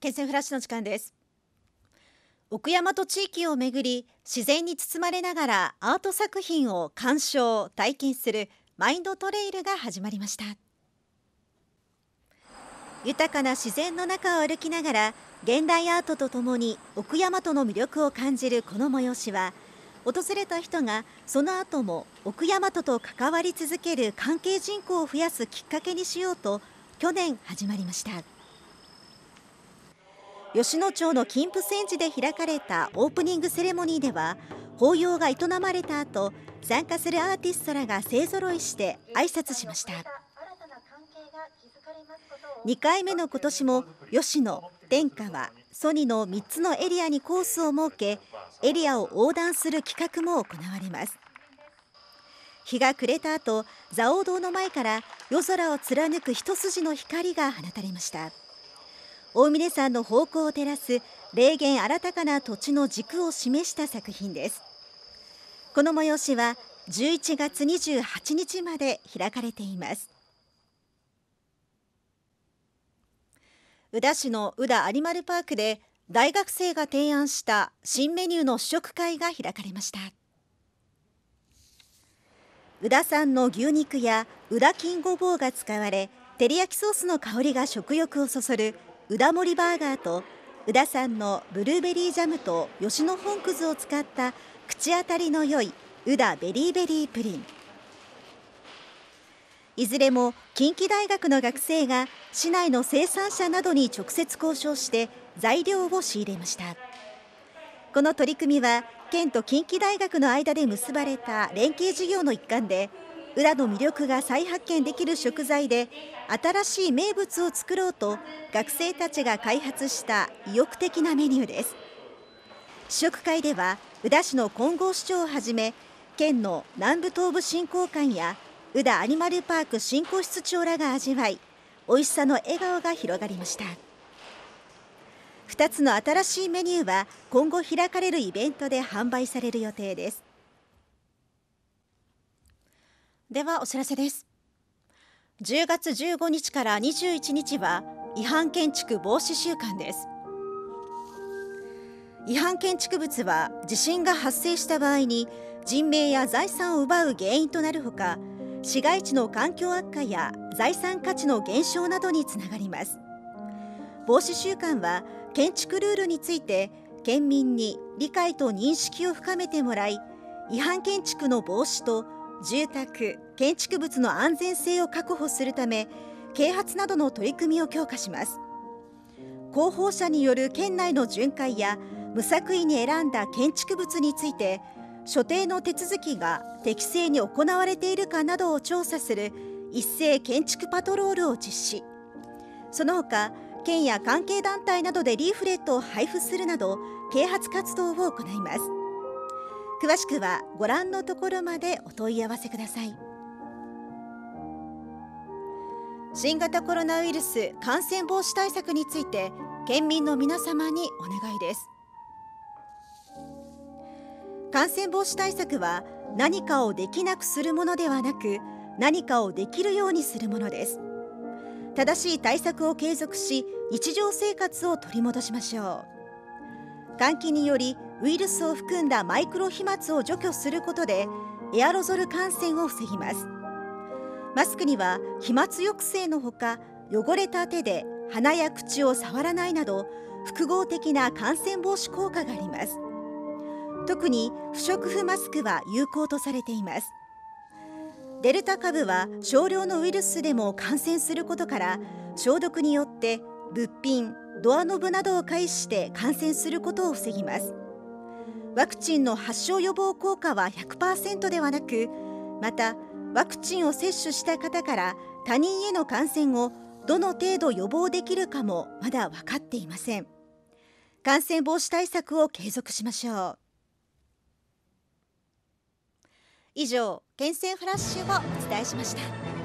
県線フラッシュの時間です。奥山と地域をめぐり自然に包まれながらアート作品を鑑賞体験するマインドトレイルが始まりました。豊かな自然の中を歩きながら現代アートとともに奥山との魅力を感じるこの催しは訪れた人がその後も奥山とと関わり続ける関係人口を増やすきっかけにしようと去年始まりました。吉野町の金峰山寺で開かれたオープニングセレモニーでは法要が営まれた後参加するアーティストらが勢ぞろいして挨拶しました。2回目の今年も吉野天川ソニの3つのエリアにコースを設けエリアを横断する企画も行われます。日が暮れた後蔵王堂の前から夜空を貫く一筋の光が放たれました。大峰山の方向を照らす霊源新たかな土地の軸を示した作品です。この催しは11月28日まで開かれています。宇田市の宇田アニマルパークで大学生が提案した新メニューの試食会が開かれました。宇田産の牛肉や宇田金ごぼうが使われ照り焼きソースの香りが食欲をそそる宇田盛りバーガーと宇田産のブルーベリージャムと吉野本くずを使った口当たりの良い宇田ベリーベリープリン。いずれも近畿大学の学生が市内の生産者などに直接交渉して材料を仕入れました。この取り組みは県と近畿大学の間で結ばれた連携事業の一環で裏の魅力が再発見できる食材で新しい名物を作ろうと学生たちが開発した意欲的なメニューです。試食会では宇田市の金剛市長をはじめ県の南部東部振興館や宇田アニマルパーク振興室長らが味わい美味しさの笑顔が広がりました。2つの新しいメニューは今後開かれるイベントで販売される予定です。ではお知らせです。10月15日から21日は違反建築防止週間です。違反建築物は地震が発生した場合に人命や財産を奪う原因となるほか市街地の環境悪化や財産価値の減少などにつながります。防止週間は建築ルールについて県民に理解と認識を深めてもらい違反建築の防止と住宅建築物の安全性を確保するため啓発などの取り組みを強化します。広報者による県内の巡回や無作為に選んだ建築物について所定の手続きが適正に行われているかなどを調査する一斉建築パトロールを実施。その他県や関係団体などでリーフレットを配布するなど啓発活動を行います。詳しくはご覧のところまでお問い合わせください。新型コロナウイルス感染防止対策について県民の皆様にお願いです。感染防止対策は何かをできなくするものではなく何かをできるようにするものです。正しい対策を継続し日常生活を取り戻しましょう。換気によりウイルスを含んだマイクロ飛沫を除去することでエアロゾル感染を防ぎます。マスクには飛沫抑制のほか汚れた手で鼻や口を触らないなど複合的な感染防止効果があります。特に不織布マスクは有効とされています。デルタ株は少量のウイルスでも感染することから消毒によって物品ドアノブなどを介して感染することを防ぎます。ワクチンの発症予防効果は100%ではなくまたワクチンを接種した方から他人への感染をどの程度予防できるかもまだ分かっていません。感染防止対策を継続しましょう。以上県政フラッシュをお伝えしました。